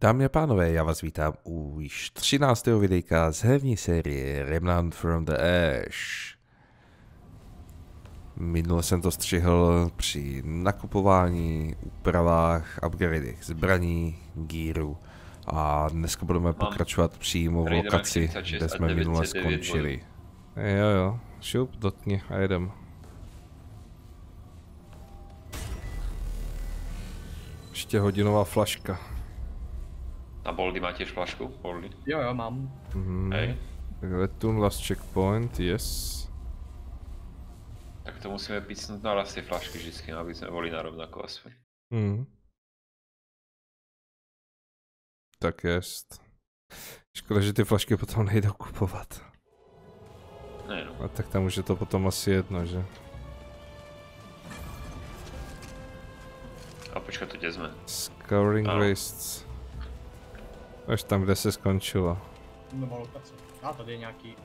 Dámy a pánové, já vás vítám u již 13. videjka z herní série Remnant from the Ash. Minule jsem to střihl při nakupování, úpravách, upgradech zbraní, gíru a dneska budeme pokračovat přímo v lokaci, kde jsme minule skončili. Jo jo, šup, dotkni a jedem. Ještě hodinová flaška. Na Boldy máte tiež flašku? Boldy? Jo, jo, mám. Mhm. Hej. Return last checkpoint, yes. Tak to musíme pícnout naraz tie flašky vždycky, aby sme boli na rovnako aspoň. Mhm. Tak jest. Škoda, že ty flašky potom nejdou kupovat. Ne no. A tak tam už je to potom asi jedno, že? A počkaj, tu kde sme? Scouring wastes. Až tam, kde se skončilo. Nová lokace. A tady je nějaký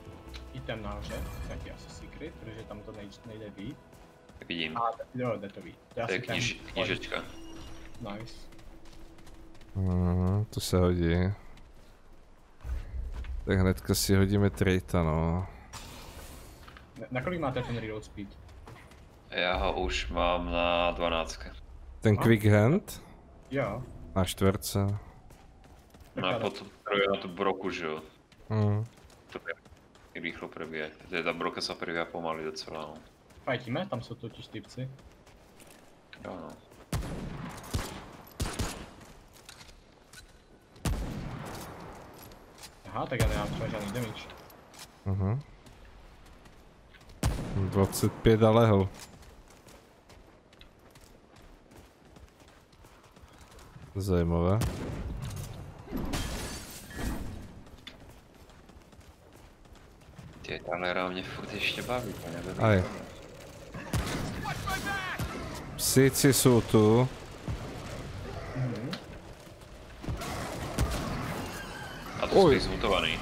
item nahoře, nějaký asi secret, protože tam to nejde, nejde být. Vidím. A jo, jde to být. To je To je kniž, knižečka. Nice. Mhm, to se hodí. Tak hnedka si hodíme trejta, no. Na, na kolik máte ten reload speed? Já ho už mám na 12. Ten Aha. quick hand Jo. na čtverce. No a potom prvě na tu broku, že jo. Mhm. To je rýchlo. Protože ta broka sa prebíja pomaly docela, no. Fajtíme, tam jsou totiž typci. Jo no. Aha, tak já nemám třeba žádný damage. Mhm. 25 a lehl. Zajímavé. Ty Tanera mě furt ještě baví, to nevím. Aj. Psíci jsou tu. A to Oj. jsou zmutovaný.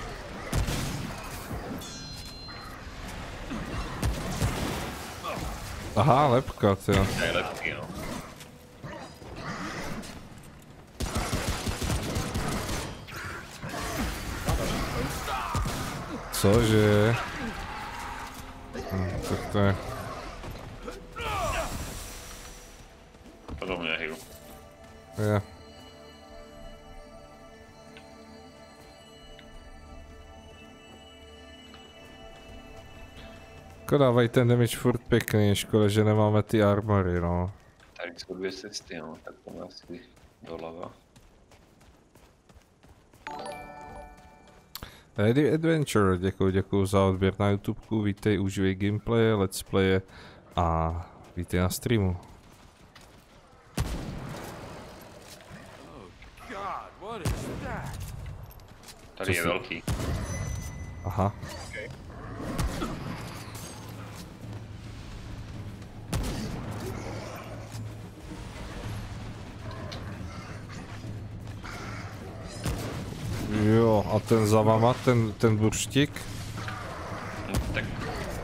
Aha, lepka, ty. To je lepký, no. Cože? Tak to je... Podobně heal. je. Jako dávají ten damage furt pěkný, škoda, že nemáme ty armory, no. Tady jsou dvě cesty, no. Tak to asi doleva. Ready Adventure, děkuji, děkuji za odběr na YouTubeku, vítej, uživej gameplay, let's play a vítej na streamu. Tady Co je velký. Aha, jo, a ten za vama, ten, ten burštík? No, tak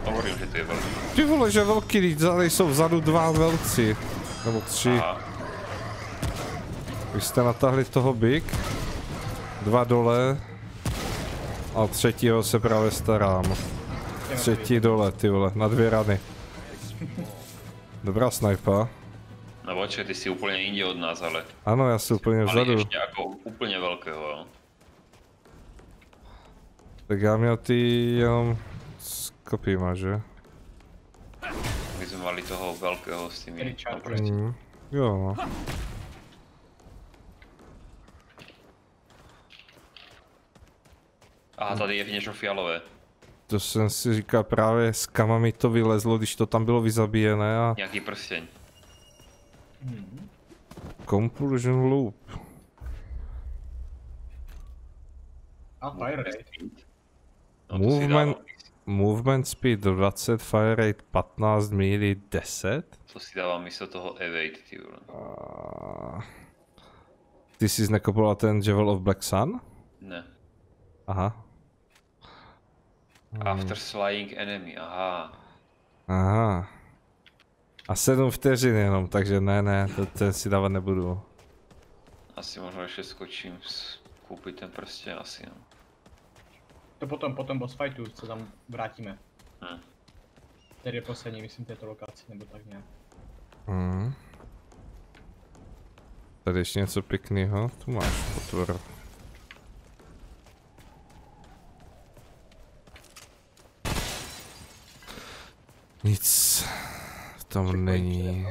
hovorím, že to je velký. Ty vole, že velký, tady jsou vzadu dva velci. Nebo tři. Aha. Vy jste natáhli toho big. Dva dole. A třetího se právě starám. Třetí dole, ty vole, na dvě rany. Dobrá snajpa. No počkej, ty jsi úplně jinde od nás, ale... Ano, já jsem úplně Ale vzadu. ještě jako úplně velkého, jo. Tak já měl ty jenom s kopíma, že? My jsme mali toho velkého s naproti. Mm. Jo, no. Aha, tady je něco fialové. To jsem si říkal právě s kama mi to vylezlo, když to tam bylo vyzabíjené a Nějaký prsteň. Hmm. Compulsion Loop. A fire rate. No, Movement, movement speed 20, fire rate 15, melee 10. to si dávám místo toho evade, ty vole. A... Ty jsi nekopoval ten Javel of Black Sun? Ne. Aha. After slaying enemy, aha. Aha. A sedm vteřin jenom, takže ne, ne, to, ten si dávat nebudu. Asi možná ještě skočím koupit ten prstě, asi no. To potom, potom boss fightu se tam vrátíme. Hm. Který je poslední, myslím, této lokaci, nebo tak nějak. Hmm. Tady ještě něco pěkného, tu máš otvor. Nic v tom není.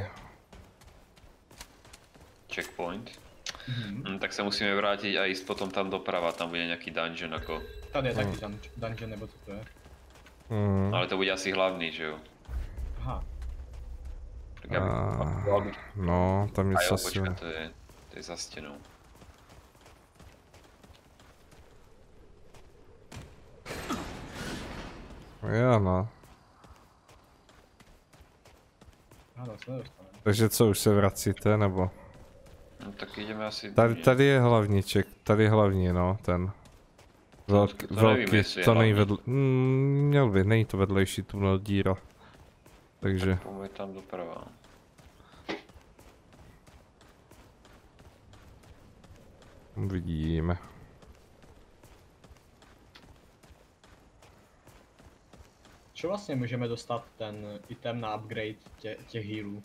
Checkpoint. Mhm. Hm, tak se musíme vrátit a jít potom tam doprava, tam bude nějaký dungeon jako. Tady je taky dun dungeon, nebo co to je. Hmm. Ale to bude asi hlavní, že jo? Aha, Tak já bych A, bych- no, tam něco jo, asi... počkej, to je, to je za stěnou. Jo, no. ano, se nedostaneme. Takže co, už se vracíte, nebo? No tak jdeme asi Tady, tady je hlavníček, tady je hlavní, no, ten. Velký, to nevím, velký, je to není hlavní. vedle, mm, měl by, není to vedlejší tunel díra. Takže, Půjdeme tam doprava. uvidíme. Co vlastně můžeme dostat ten item na upgrade tě, těch healů?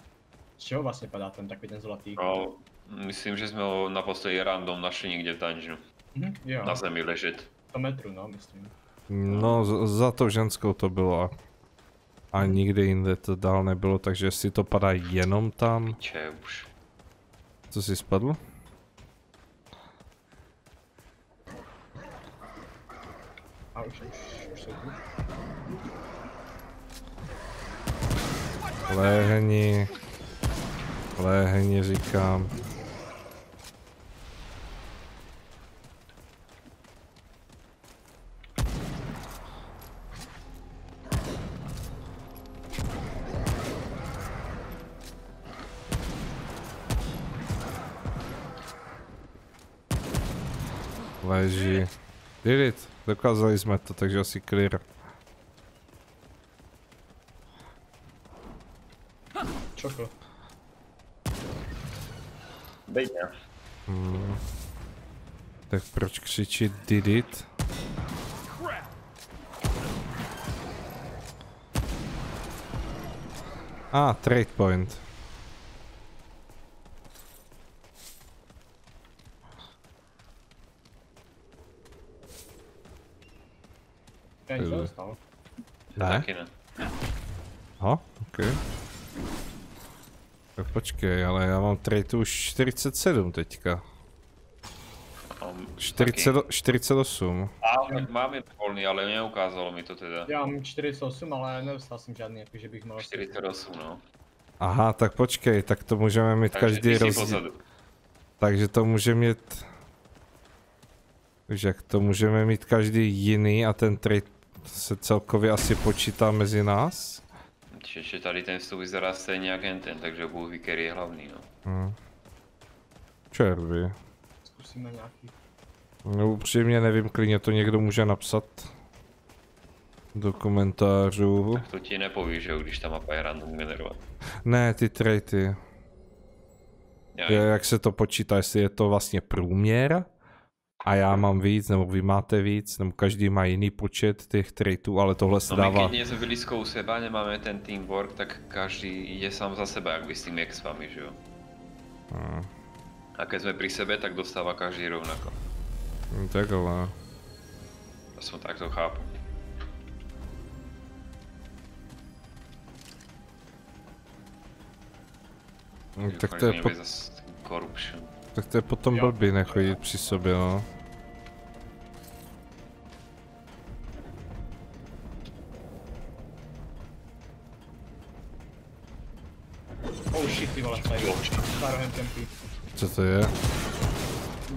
Z čeho vlastně padá ten takový ten zlatý? No, myslím, že jsme ho naposledy random našli někde v dungeonu. Mhm, jo, Na zemi ležet. 100 metrů, no, myslím. No, za to ženskou to bylo a, nikde jinde to dál nebylo, takže jestli to padá jenom tam, Če už. co si spadl? A už, už, už tu. Lehni. Lehni říkám. Leží. Did it. Dokázali jsme to, takže asi clear. Čokl. Dej mě. Hmm. Tak proč křičit did it? A, ah, trade point. Já nic nedostal. Ne? Taky ne. Aha, ok. Tak počkej, ale já mám trade už 47 teďka. Mám 40, taky. 48. Mám, mám je volný, ale neukázalo mi to teda. Já mám 48, ale nedostal jsem žádný, že bych mohl... 48, no. Aha, tak počkej, tak to můžeme mít Takže každý rozdíl. pozadu. Takže to může mít... Víš jak, to můžeme mít každý jiný a ten trade se celkově asi počítá mezi nás? Ještě tady ten vstup vyzerá stejně jak jen ten, takže Bůh ví, který je hlavní, no. Hm. Červí. Zkusíme nějaký... No upřímně nevím, klidně to někdo může napsat. Do komentářů. To ti nepoví, že jo, když ta mapa je random generovat. Ne, ty Je, jak se to počítá, jestli je to vlastně průměr a já mám víc, nebo vy máte víc, nebo každý má jiný počet těch traitů, ale tohle se No my dává... keď nie sme blízko u seba, nemáme ten teamwork, tak každý ide sám za seba, jak by s tými expami, že jo. A keď sme pri sebe, tak dostáva každý rovnako. hm, takhle. Aspoň tak to chápu. Hm, Tak to, je po, corruption. Tak to je potom Jo. blbý nechodit při sobě, no. Oh shit, ty vole, tady. Co to je?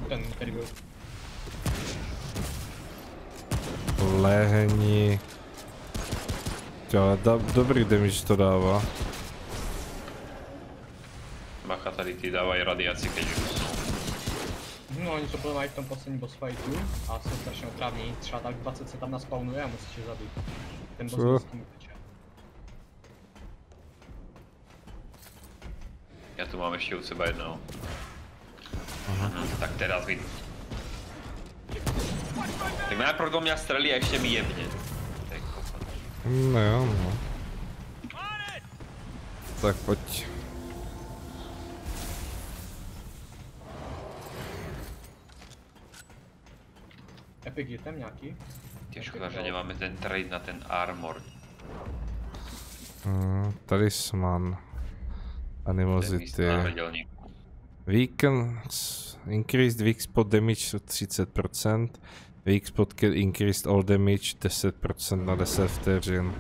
Ten, který byl. Lehni. Jo, da, dobrý damage to dává. Bacha, tady ty dávají radiaci, keď růstou. No, oni to podle mají v tom posledním boss fightu a jsou strašně otrávní. Třeba tak 20 se tam naspawnuje a musíš je zabít. Ten boss Co? s tím uteče. Já tu mám ještě u seba jednoho. Mhm, tak teraz vidím. Tak najprv do mňa strelí a ešte mi jebne. Tak kokot. No jo, no. Tak pojď. Epic je tam nějaký? Je škoda, že nemáme ten trade na ten armor. Hmm, talisman. Náhrdelníku. Weakens increased weak spot damage o 30%. Weak spot kill increased all damage 10% na 10 vteřin.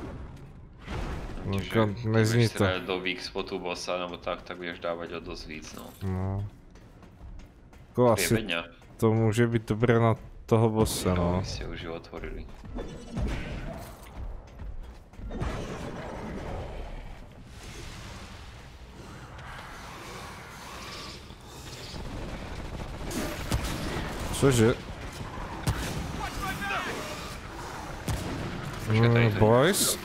No, nezní to. do weak spotu bossa, nebo tak, tak budeš dávať o dosť víc, no. No. Jako asi to může být dobré na toho bossa, No, no. ste už otvorili. Cože? Mm, boys?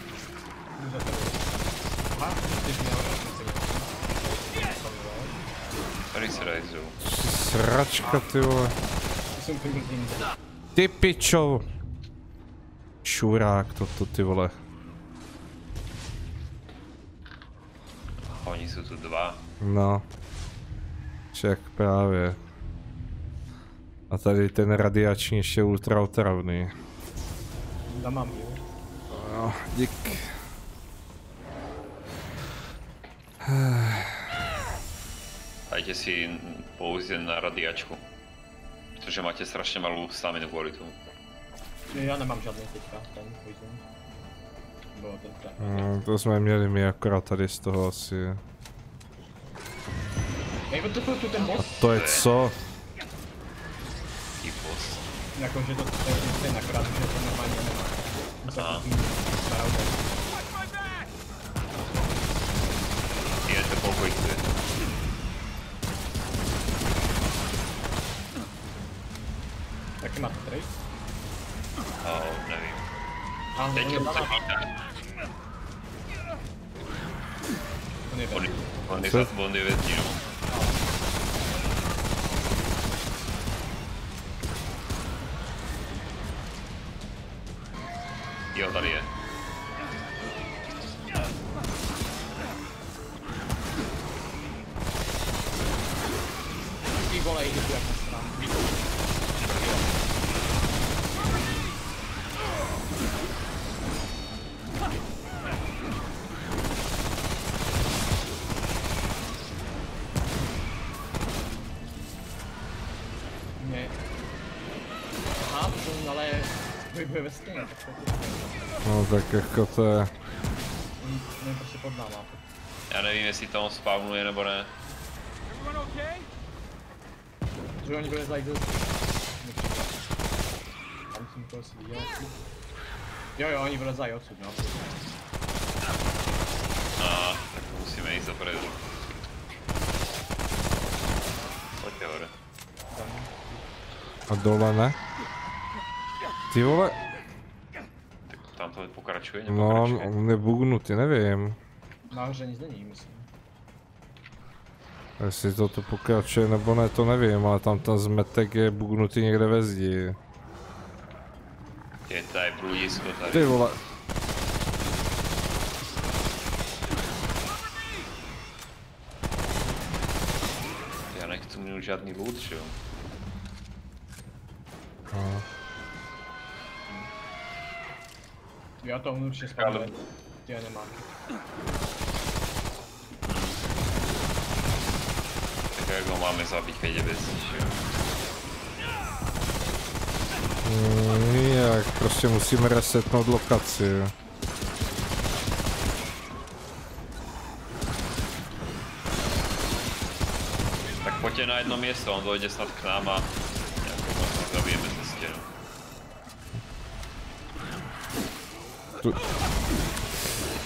Tady se dají. Sračka, ty vole. Ty jsem pičo. Šurák toto, ty vole. Oni sú tu dva. No. Však právě. A tady ten radiační ještě ultra otravný. Tam mám heal. No, dík. Dajte si pouze na radiačku. Protože máte strašně malou staminu kvůli tomu. Já nemám žádný teďka, ten poison. Bylo ten ten. Mm, to jsme měli my akorát tady z toho asi. Ej, to byl tu ten boss? To je co? Jakože to, to je ten akorát, že to normálně nemá. Aha. Je to pokoj tu je. Taky má to trace? Oh, nevím. A on Teď je je tam, počítá. on je On, ve. on je Co? Tak jako to je... on, on je prostě pod náma. Já nevím, jestli to on spawnuje nebo ne. Že oni vylezají do... Tam jsem to asi viděl. Jo jo, oni vylezají odsud, no. A, tak musíme jít dopredu. Pojďte hore. Tam. A dole ne? Ty vole, Tak tam pokračuje, no on, nepokračuje? je bugnutý, nevím. Nahoře nic není, myslím. Jestli to tu pokračuje nebo ne, to nevím, ale tam ten zmetek je bugnutý někde ve zdi. Je tady průdisko tady. Ty vole. Já nechci mít žádný loot, že jo? No. Já to určitě spadne. Ty já nemám. Tak jak ho máme zabít, keď je bez že jo? Mm, Jak, prostě musíme resetnout lokaci. Tak pojďte na jedno město, on dojde snad k nám a nějakou možná zabijeme ze stěnu. Tu...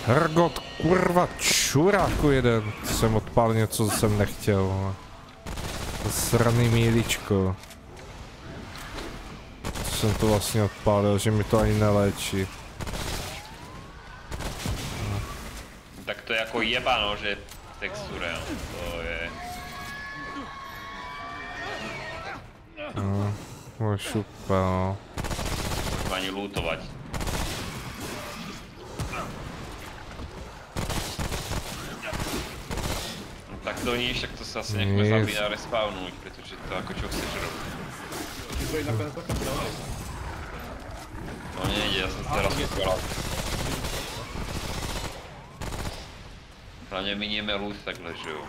Hergot, kurva, čuráku jeden. Jsem odpál něco, co jsem nechtěl. Sraný míličko. Co jsem to vlastně odpálil, že mi to ani neléčí. Tak to je jako jebano, že textura. To je... No šupa, no. Ani lootovať. Tak to níž, tak to sa asi nechme zabít a respawnúť, pretože to ako čo chceš. Ty to nakonec. No nejde, ja som teraz pokoral. Hlavne minieme loot takhle, že jo.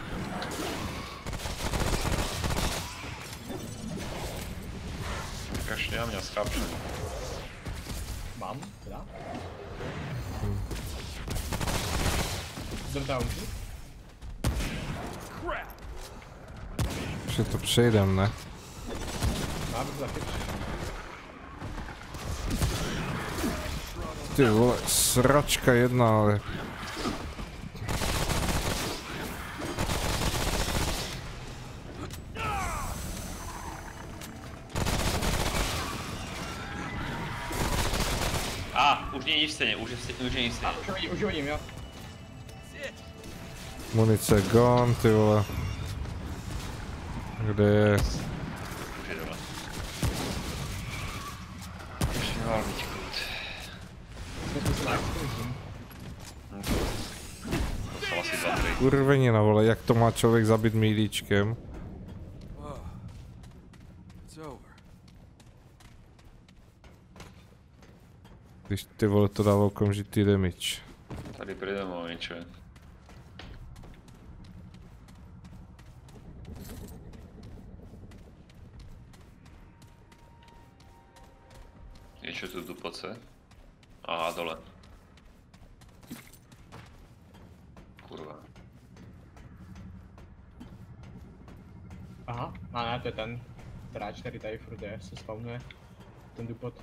Kašli na mňa schápšený. Mám, teda. Jdem tam Že to přejdem, ne? Taky. Ty vole, sračka jedna, ale... A, už nič v už je, už je nič v. Už ho vidím, už ho vidím, jo. Munice gone, ty vole. Kde je? Už je dole. Už nemal byť kľud. Jsme se nějak vidím. To to som asi 2 3. Kurvenina, vole, jak to má člověk zabít mílíčkem? Když ty vole to dává okamžitý damage. Tady prede mnou niečo je. Tu dupoce. Aha, dole. Kurva. Aha, a ne, to je ten hráč, který tady furt je, se spawnuje. Ten dupot.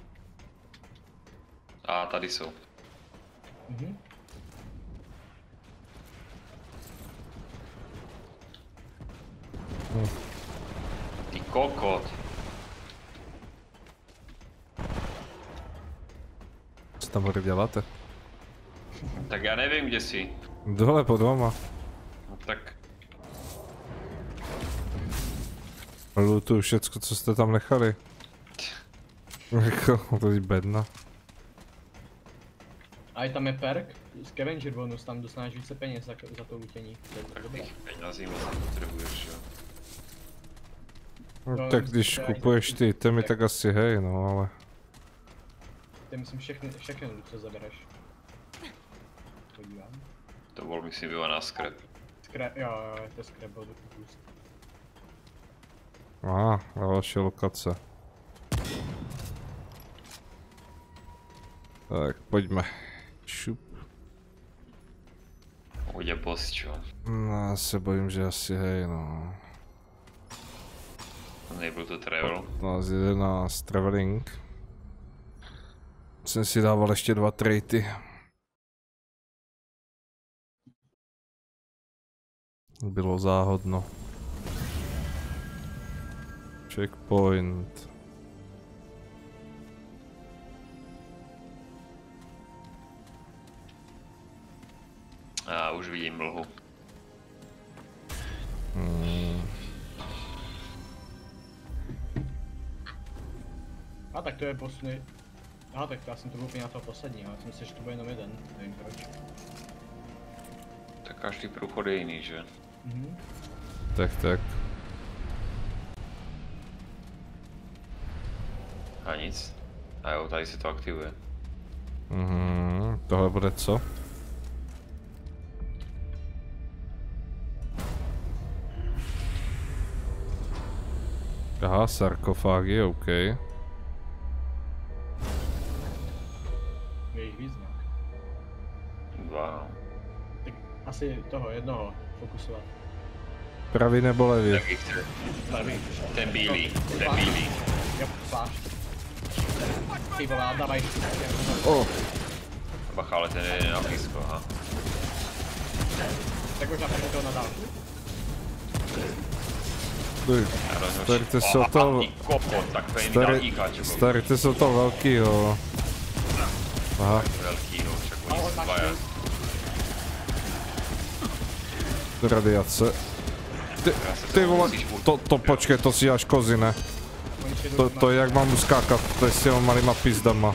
A tady jsou. Mhm. Ty kokot. Tam hore děláte? Tak já nevím, kde jsi. Dole pod vama. No tak Lutuju všecko, co jste tam nechali. Jako, to je bedna. A i tam je perk, scavenger bonus, tam dostaneš více peněz za, za to lutění. To je tak dobré. těch penězí moc nepotřebuješ, jo. No, No, tak když že kupuješ ty itemy, tak- tak asi hej, no ale... Ty myslím všechny, všechny loot, co zabereš. Podívám. To bol myslím iba na skrep. Scrap, jo, jo, je to scrap boost. Aha, další lokace. Tak, pojďme. Šup. Bude boss, čo? No, já se bojím, že asi hej, no. Nebyl to travel. 15, 11, traveling. Jsem si dával ještě dva traity. Bylo záhodno. Checkpoint. A už vidím mlhu. Hmm. A tak to je poslední. Aha, tak já jsem to byl úplně na toho poslední, ale jsem si, že to bude jenom jeden, nevím proč. Tak každý průchod je jiný, že? Mhm. Tak, tak. A nic. A jo, tady se to aktivuje. Mhm, tohle bude co? Aha, sarkofágy, OK. Toho jednoho fokusovat. Pravý nebo levý? Chce? Ten bílý, ten bílý. Jo, plášť. Ty vole, dávaj. O, Bacha, ale ten je na blízko, aha. Tak možná pojďme toho na dálku. ty, Já do něho Starejte ši- se o to- to starejte se o toho velkýho. Aha, Velký, no, však oni radiace. Ty, ty vole, to, to počkej, to si až kozy, ne? To, to je jak mám uskákat, to je s těma malýma pizdama.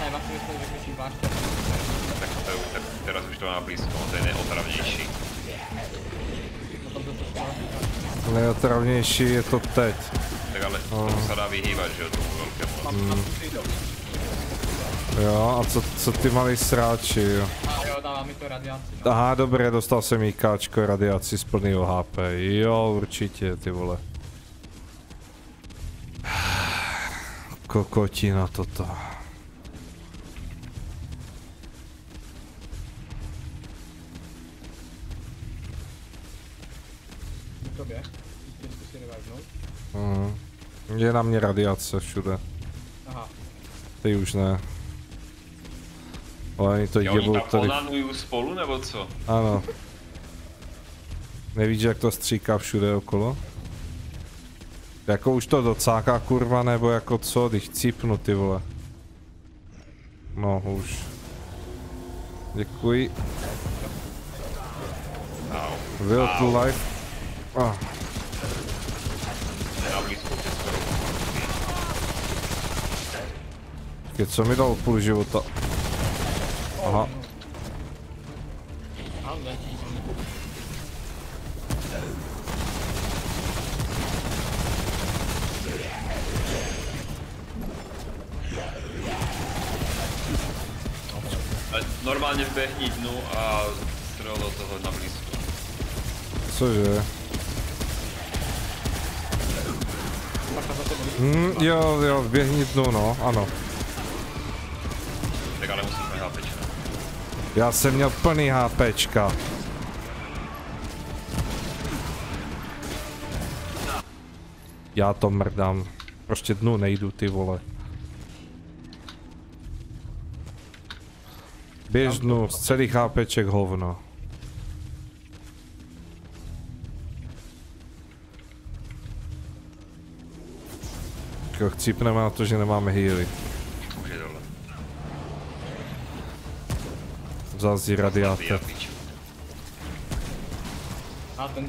Ne, vlastně váš Tak, to, tak teraz už to na blízko, to je neotravnější. To říká. Nejotravnější je to teď. Tak ale tomu sa dá vyhýbať, že jo, tomu tu přijdou. Jo, a co, co ty malý sráči, jo. A jo, dává mi to radiaci. No. Aha, dobré, dostal jsem IKčko, radiaci z plného HP. Jo, určitě, ty vole. Kokotina toto. Tobě. Mhm. Je na mě radiace všude. Aha. Ty už ne. Ale oni to oni jebou tady. onanujú spolu, nebo co? Ano. Nevíš, jak to stříká všude okolo? Jako už to docáká kurva, nebo jako co, když cípnu ty vole. No, už. Děkuji. Will to life. Ah, co mi dal půl života? Aha. Normálne vbehni dnu a strel do toho na blízko. Cože? Bacha za tebou. Hm, jo, jo, běhni dnu, no, ano. Tak ale musíme HPčka. Já jsem měl plný HPčka. Já to mrdám. Prostě dnu nejdu, ty vole. Běž dnu, z celých HPček hovno. Chcípneme na to, že nemáme healy. Si radiátor. A ten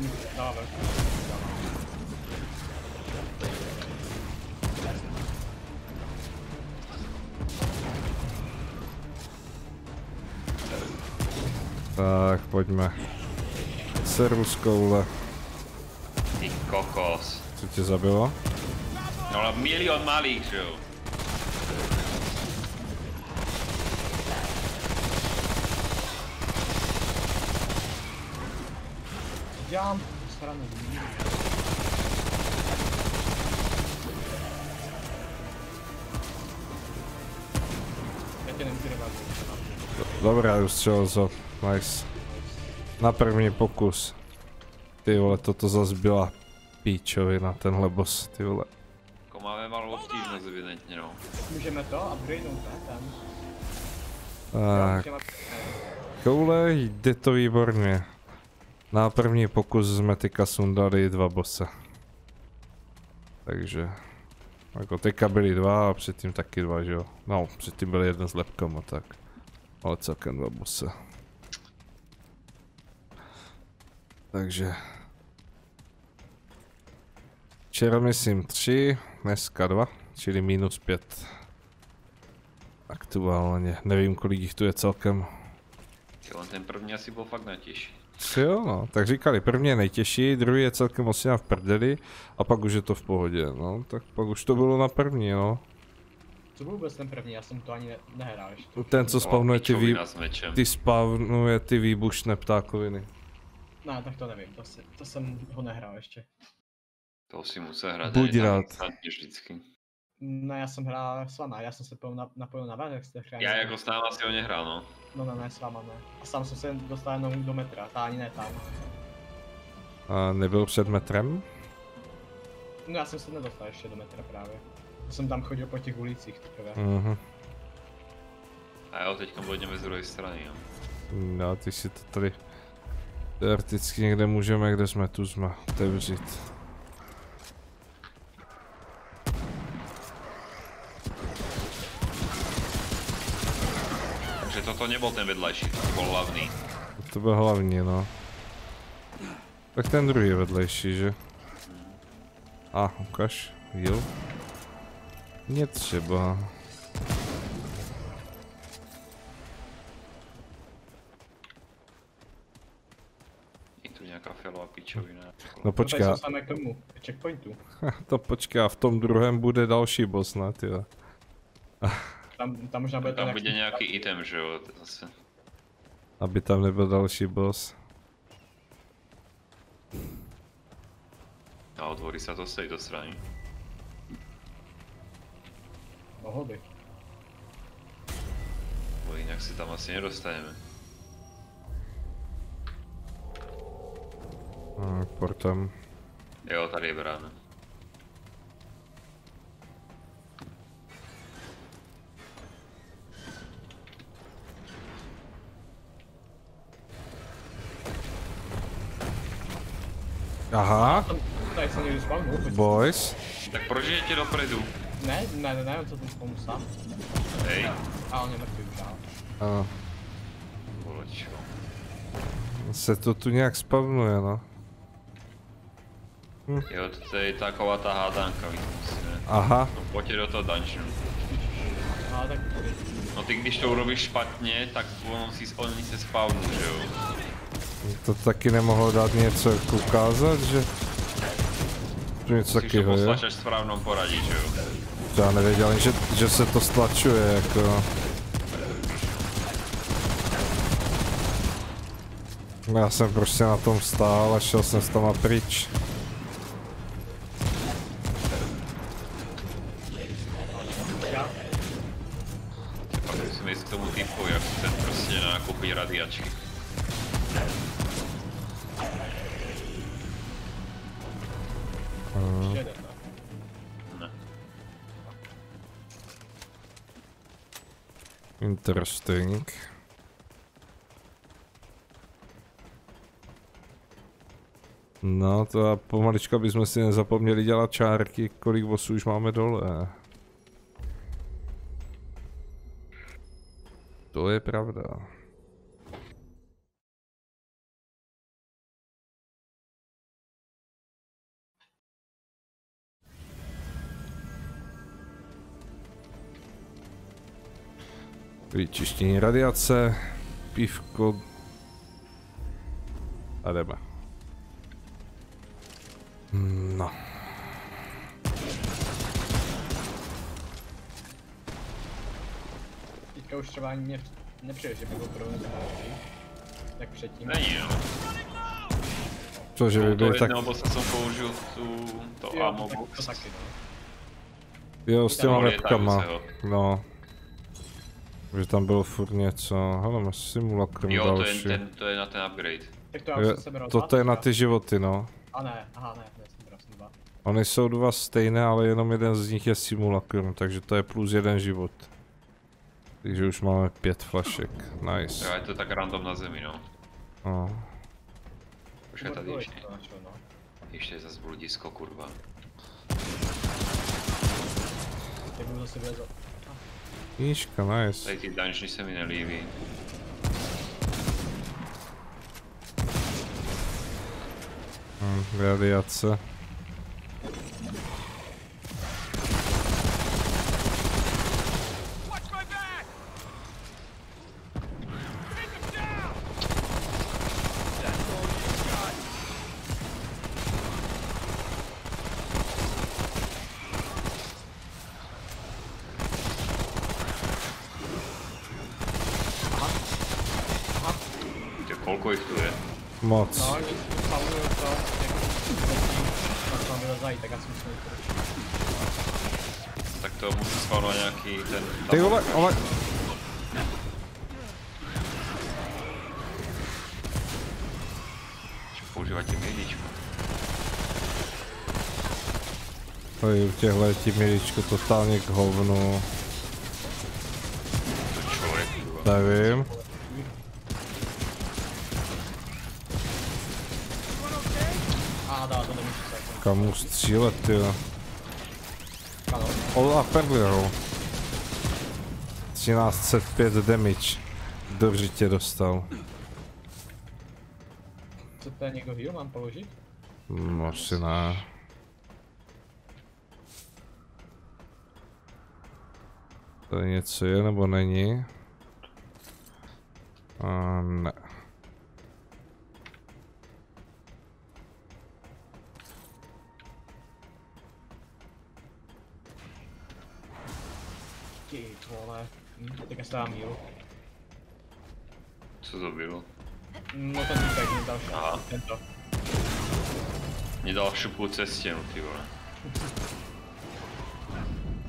Tak, pojďme. Servus koule. Ty kokos. Co tě zabilo? No ale milión malých, že jo? Dělám stranu. Já tě nemůžu revivenout. Dobré, ustřelil to. Nice. Na první pokus. Ty vole, toto zas byla píčovina, tenhle boss, ty vole. Ako máme malou obtížnost evidentně, no. Můžeme to upgradenout, ne? Ten. Tak, koule, jde to výborně. Na první pokus jsme teďka sundali dva bose. Takže, jako teďka byli dva a předtím taky dva, že jo. No, předtím byl jeden s lepkama, tak. Ale celkem dva bose. Takže. Včera myslím tři, dneska dva, čili minus pět. Aktuálně, nevím kolik jich tu je celkem. Len ten první asi byl fakt najtěžší. Jo, no, tak říkali, první je nejtěžší, druhý je celkem osměna v prdeli a pak už je to v pohodě, no, tak pak už to bylo na první, no. Co byl vůbec ten první? Já jsem to ani ne- nehrál ještě. Ten, co spawnuje ty, vý, ty spawnuje ty výbušné ptákoviny. Ne, tak to nevím, to, si, to jsem ho nehrál ještě. To si musel hrát. Buď rád. vždycky. Ne, já jsem hrál s váma, já jsem se napojil na, napojil na vás, jak jste hráli. Já jako s náma si ho nehrál, no. No, no, ne, s váma ne. A sám jsem se dostal jenom do metra, ta ani ne tam. A nebyl před metrem? No já jsem se nedostal ještě do metra právě. Jsem tam chodil po těch ulicích teprve. Mhm. A jo, teďka vodněme z druhé strany, jo. No, ty si to tady teoreticky někde můžeme, kde jsme, tu jsme, otevřít. Takže toto nebol ten vedľajší, to bol hlavný. To byl hlavní, no. Tak ten druhý je vedlejší, že? A, ukaž, jo. Netřeba. Je No Počkej. počkej, No, tady k tomu, k checkpointu. to počkej, a v tom druhém bude další boss, ne, tyhle. Tam, tam možná bude Tam bude nejaký item, že jo, zase. Aby tam nebyl další boss. A otvorí sa to z tejto strany. Mohl by. Bo inak si tam asi nedostaneme. A, portem. Jo, tady je brána. Aha, tady někdy boys. Tak proč jdete dopredu? Ne, ne, ne, ne, on se tam spawnul sám. Hej, A on je mrtvý už, ale. A, bolečko. se to tu nějak spavnuje, no. Jo, to je taková ta hádanka, my to musíme. Aha, No pojďte do toho dungeonu. Tak No ty když to urobíš špatně, tak ono si, oni se spawnu, že jo? to taky nemohlo dát něco jako ukázat, že... To něco Musíš to takového je. poslačať v správnom poradí, že jo? To já nevěděl, že, že se to stlačuje, jako... Já jsem prostě na tom stál a šel jsem s tam pryč. Interesting. No to a pomalička bychom si nezapomněli dělat čárky, kolik bossů už máme dole. To je pravda. Vyčištění radiace, pivko a jdeme. No. Teďka už třeba ani mě nepřijde, že by byl problém. Tak předtím. Není no. To, že by To byl tak... bossa som použil tu, to Jo, ammo tak, box. to taky, no. Jo, s těma Nebo lietajúceho. No. Že tam bylo furt něco. Hele, simulakrum Jo, to je, další. ten, to je na ten upgrade. Tak to já Jo, jsem toto dva je na ty životy, no. A ne, aha ne, jsem bral jsem dva. Ony jsou dva stejné, ale jenom jeden z nich je simulakrum, takže to je plus jeden život. Takže už máme pět flašek. Jo, Nice. je to tak random na zemi, no. No. Počkej, tady ještě. to no. Ještě je zase bludisko, kurva. Teď budu zase vlezat. Knížka, nice. Tady ty dungeony se mi nelíbí. Hm, radiace. Ty, koľko ich tu je? Moc. No, oni spawnují to, jak letí, tak tam vylezají, tak já si musím jít proč. Tak to musí spawnovat nějaký Ty vole, ale... Čo používate miedičku? Tady u těchhle letí miličko totálně k hovnu. To člověk, Nevím. Kam mu střílet, tyjo. Ano. Ola perlirou. 1305 damage. Dobře tě dostal. Co to je někdo heal mám položit? No, asi ne. Tady něco je nebo není? A ne. Hm, teďka se dám heal. co to bylo? No ten týpek mi dal Aha. šance. Tento. Mě dal šupu cez stěnu, ty vole.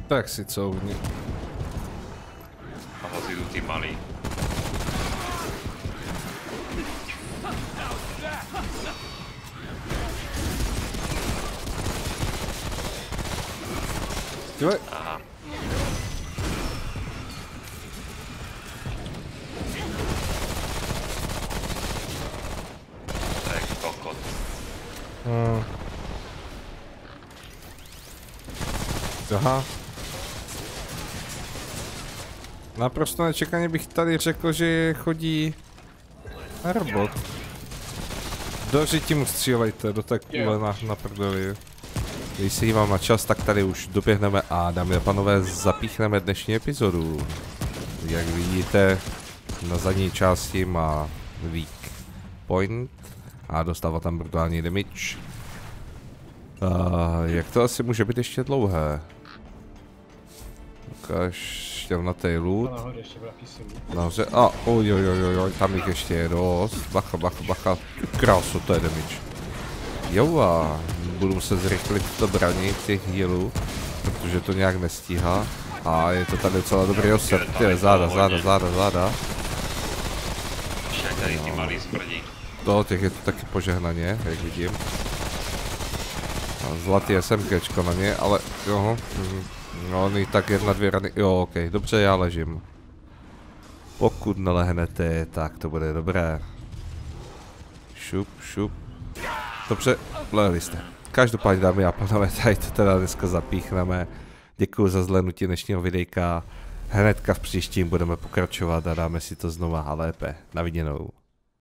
Tak si couvni. A hozí tu ty malý. Tyhle, Aha. Tak kokot. Hmm. Aha. Naprosto nečekaně bych tady řekl, že chodí robot. Do řiti mu střílejte, do té kule na, na prdeli. Když se dívám na čas, tak tady už doběhneme a dámy a panové, zapíchneme dnešní epizodu. Jak vidíte, na zadní části má weak point a dostává tam brutální damage. Uh, jak to asi může být ještě dlouhé? Ukáž šťavnatý loot. nahoře a oj, oj, oj, oj, oj, tam jich ještě je dost. Bacha, bacha, bacha. Krásu, to je damage. Jo a budu muset zrychlit to braní těch healů, protože to nějak nestíhá. A je to tady docela dobrý osep. Ty záda, záda, záda, záda. Tady ty malý smrdí. To, těch je to taky požehnaně, jak vidím. A zlatý SMGčko na ně, ale jo, no oni tak jedna, dvě rany, jo, ok, dobře, já ležím. Pokud nelehnete, tak to bude dobré. Šup, šup. Dobře, lehli jste. Každopádně dámy a pánové, tady to teda dneska zapíchneme. Děkuji za zhlédnutí dnešního videjka. Hnedka v příštím budeme pokračovat a dáme si to znova a lépe. Na viděnou.